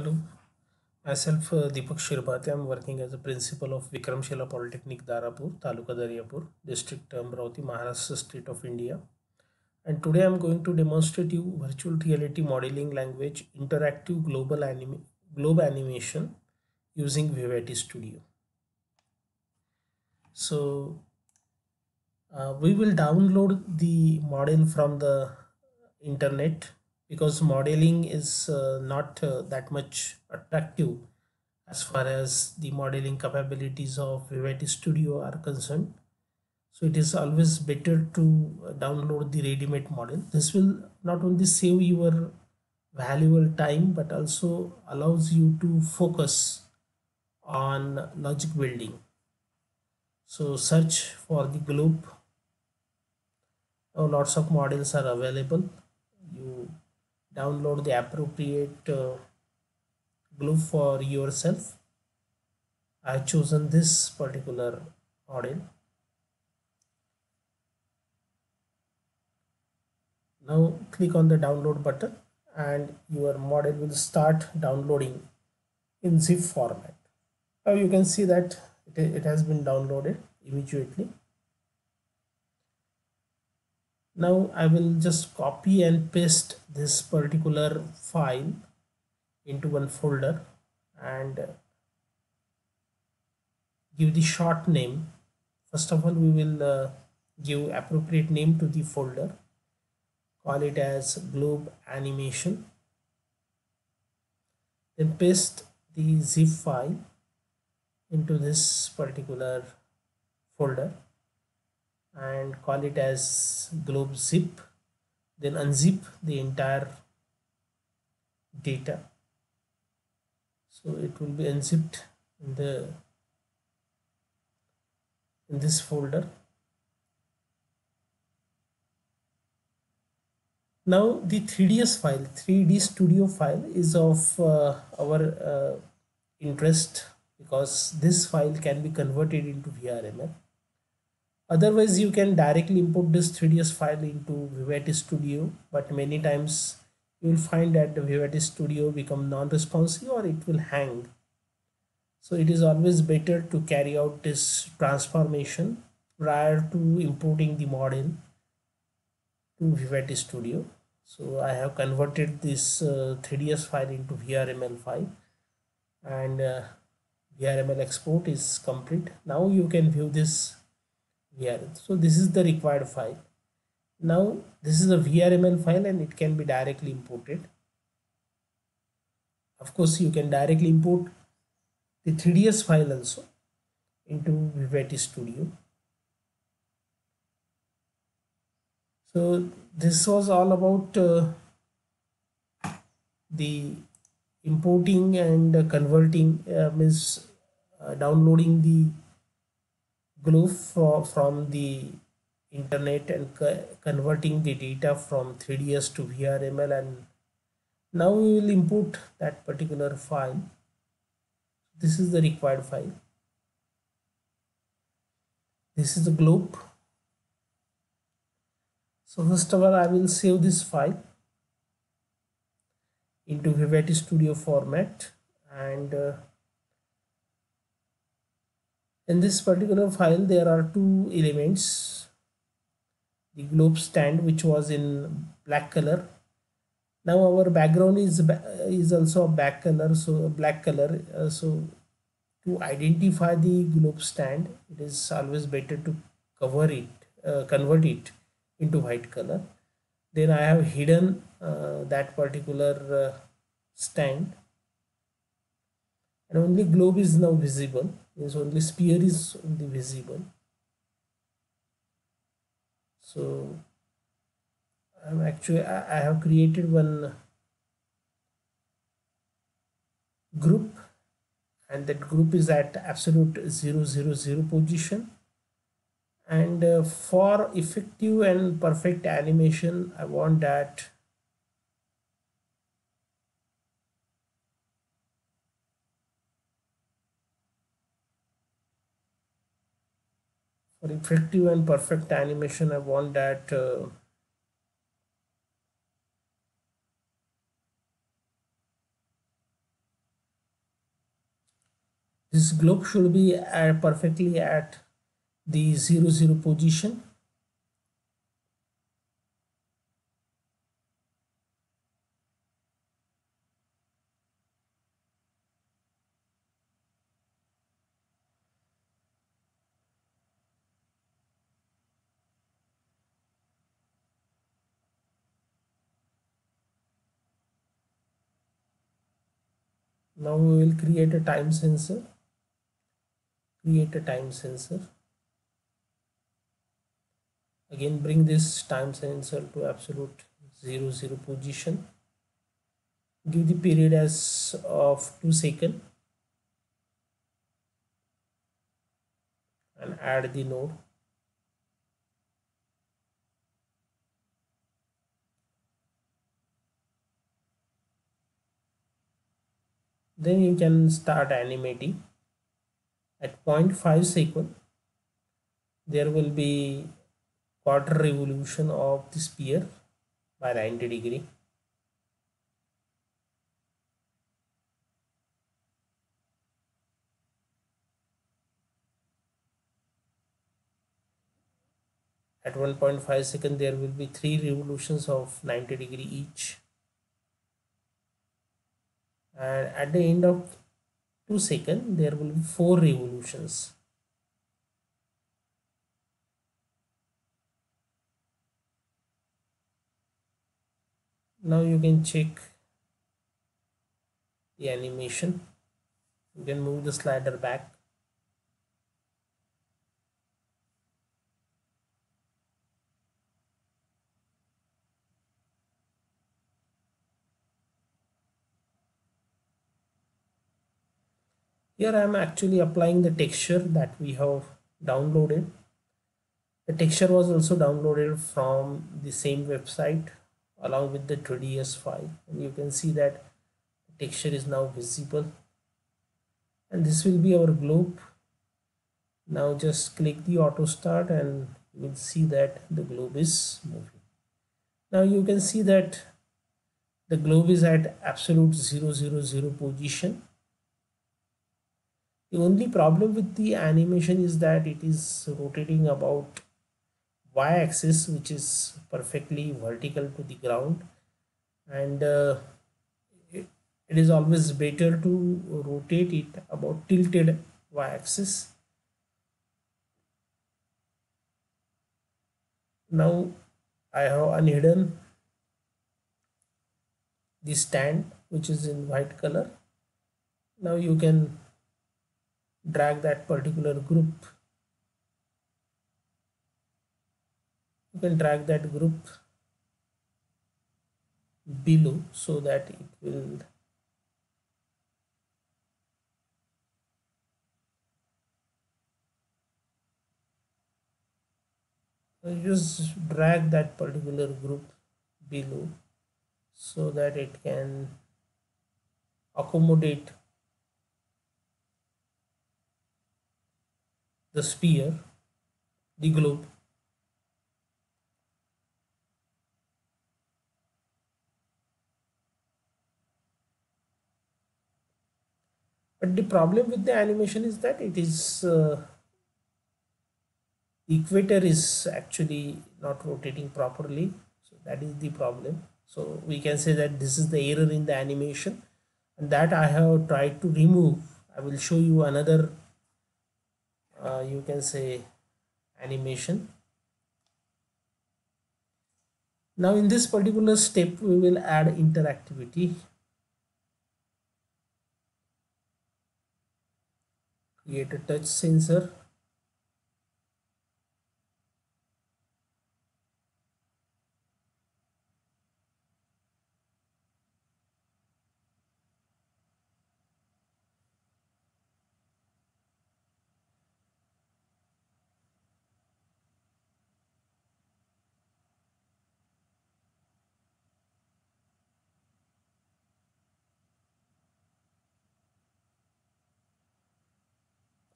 Hello, myself uh, Dipak Shirbhate. I'm working as a principal of Vikramshila Polytechnic Darapur, Taluka Daryapur, District Amravati, Maharashtra State of India. And today I'm going to demonstrate you virtual reality modeling language interactive global globe animation using Vivaty Studio. So uh, we will download the model from the internet because modeling is uh, not uh, that much attractive as far as the modeling capabilities of Vivaty Studio are concerned. So it is always better to uh, download the ready-made model. This will not only save your valuable time but also allows you to focus on logic building. So search for the globe. Now lots of models are available. You download the appropriate uh, glue for yourself. I have chosen this particular model. Now click on the download button and your model will start downloading in zip format. Now you can see that it, it has been downloaded immediately now I will just copy and paste this particular file into one folder and give the short name. First of all we will uh, give appropriate name to the folder. Call it as globe animation. Then paste the zip file into this particular folder and call it as globe zip then unzip the entire data. So it will be unzipped in the in this folder. Now the 3ds file 3d studio file is of uh, our uh, interest because this file can be converted into vrml otherwise you can directly import this 3ds file into Vivaty Studio but many times you will find that the Vivaty Studio become non-responsive or it will hang. So it is always better to carry out this transformation prior to importing the model to Vivaty Studio. So I have converted this uh, 3ds file into VRML file and uh, VRML export is complete. Now you can view this so this is the required file. Now this is a vrml file and it can be directly imported. Of course you can directly import the 3ds file also into vivaty studio. So this was all about uh, the importing and converting uh, means uh, downloading the glue for, from the internet and co converting the data from 3ds to vrml and now we will import that particular file. This is the required file. This is the globe. So first of all i will save this file into vivaty studio format and uh, in this particular file there are two elements. The globe stand which was in black color. Now our background is is also a black color so black color. Uh, so to identify the globe stand it is always better to cover it uh, convert it into white color. Then i have hidden uh, that particular uh, stand. And only globe is now visible means only sphere is only visible. So I'm actually I have created one group and that group is at absolute 0 0 0 position. And uh, for effective and perfect animation I want that for effective and perfect animation. I want that uh, this globe should be at perfectly at the 0 0 position. Now we will create a time sensor. Create a time sensor. Again bring this time sensor to absolute 0 0 position. Give the period as of 2 second. And add the node then you can start animating. At 0.5 second there will be quarter revolution of the sphere by 90 degree. At 1.5 second there will be three revolutions of 90 degree each and at the end of 2 second there will be 4 revolutions. Now you can check the animation. You can move the slider back here I am actually applying the texture that we have downloaded. The texture was also downloaded from the same website along with the 3ds file. And you can see that the texture is now visible. And this will be our globe. Now just click the auto start and you will see that the globe is moving. Now you can see that the globe is at absolute 000 position the only problem with the animation is that it is rotating about y-axis which is perfectly vertical to the ground. And uh, it, it is always better to rotate it about tilted y-axis. Now I have unhidden the stand which is in white color. Now you can drag that particular group. You can drag that group below so that it will just drag that particular group below so that it can accommodate the sphere, the globe. But the problem with the animation is that it is uh, equator is actually not rotating properly. So that is the problem. So we can say that this is the error in the animation and that I have tried to remove. I will show you another uh, you can say animation. Now in this particular step we will add interactivity. Create a touch sensor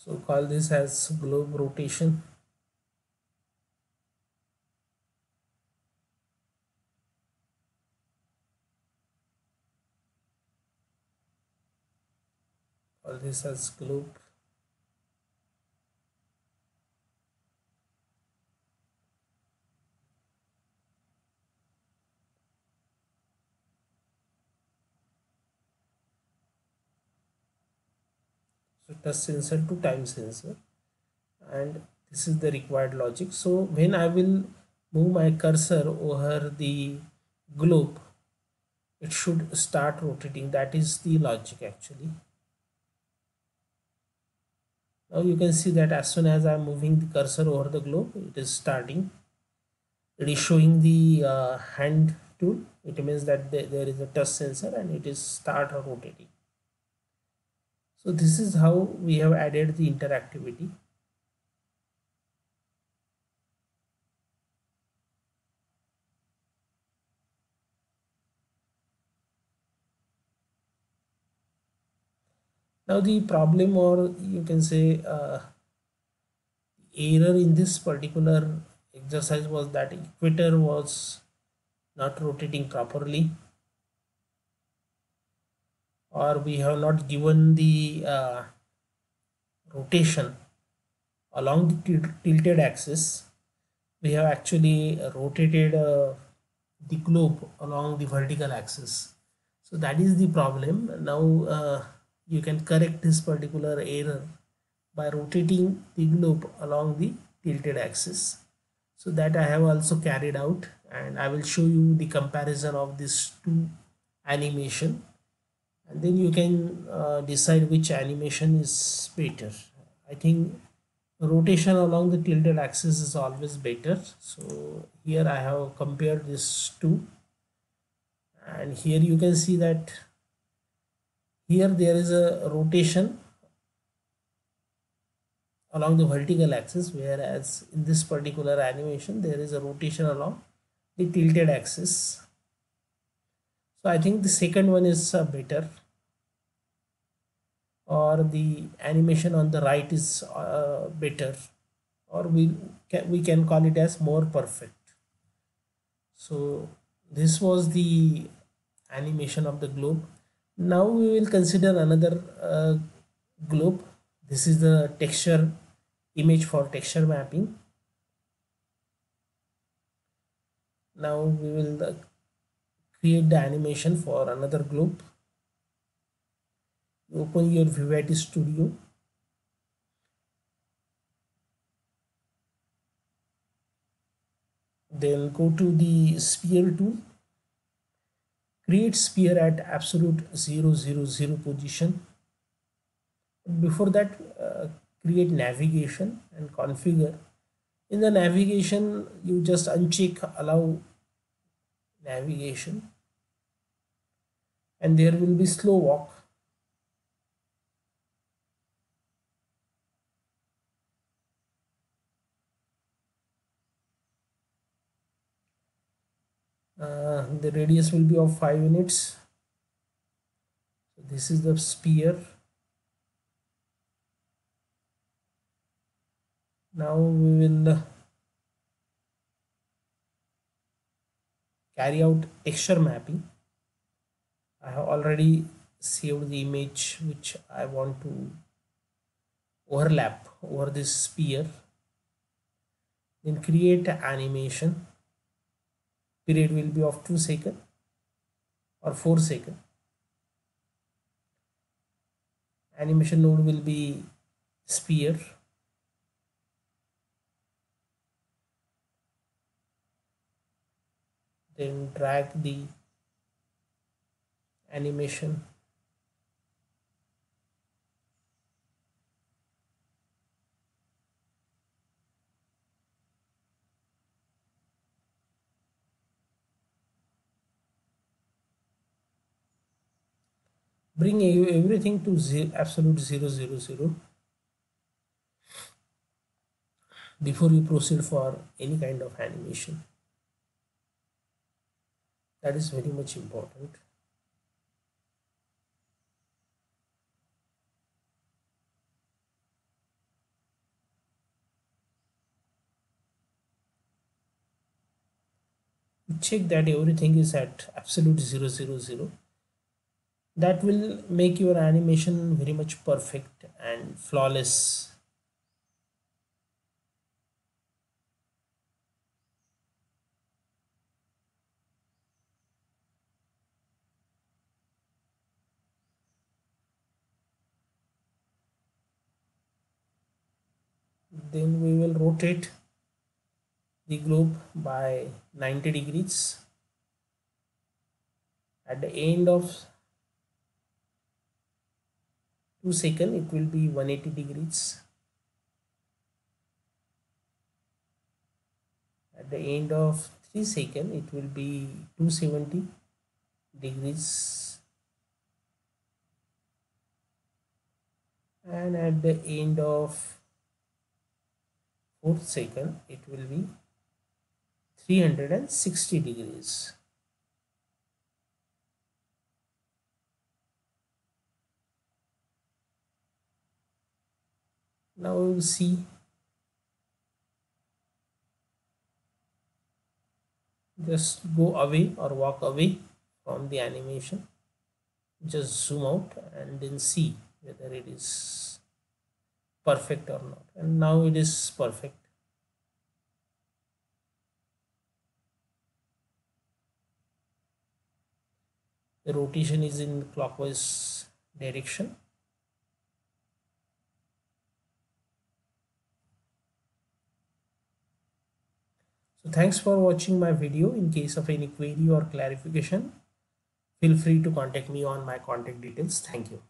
so call this as globe rotation. Call this as globe touch sensor to time sensor. And this is the required logic. So when I will move my cursor over the globe it should start rotating. That is the logic actually. Now you can see that as soon as I'm moving the cursor over the globe it is starting. It is showing the uh, hand tool. It means that there is a touch sensor and it is start rotating so this is how we have added the interactivity. Now the problem or you can say uh, error in this particular exercise was that equator was not rotating properly or we have not given the uh, rotation along the tilted axis we have actually rotated uh, the globe along the vertical axis. So that is the problem. Now uh, you can correct this particular error by rotating the globe along the tilted axis. So that I have also carried out and I will show you the comparison of these two animation and then you can uh, decide which animation is better. I think rotation along the tilted axis is always better. So here I have compared these two. And here you can see that here there is a rotation along the vertical axis whereas in this particular animation there is a rotation along the tilted axis so I think the second one is uh, better. Or the animation on the right is uh, better. Or we can, we can call it as more perfect. So this was the animation of the globe. Now we will consider another uh, globe. This is the texture image for texture mapping. Now we will uh, create the animation for another globe. Open your Vivaty Studio. Then go to the sphere tool. Create sphere at absolute 0 0 0 position. Before that uh, create navigation and configure. In the navigation you just uncheck allow navigation. And there will be slow walk. Uh, the radius will be of 5 units so this is the sphere. Now we will carry out texture mapping. I have already saved the image which I want to overlap over this sphere. Then create animation. Period will be of 2 second or 4 second. Animation node will be sphere then drag the animation. Bring everything to zero, absolute 0 0 0 before you proceed for any kind of animation that is very much important. Check that everything is at absolute 0 0 0 that will make your animation very much perfect and flawless then we will rotate the globe by 90 degrees. At the end of 2 second it will be 180 degrees. At the end of 3 second it will be 270 degrees. And at the end of fourth second it will be 360 degrees. Now we will see just go away or walk away from the animation. Just zoom out and then see whether it is perfect or not. And now it is perfect. The rotation is in clockwise direction. So thanks for watching my video. In case of any query or clarification feel free to contact me on my contact details. Thank you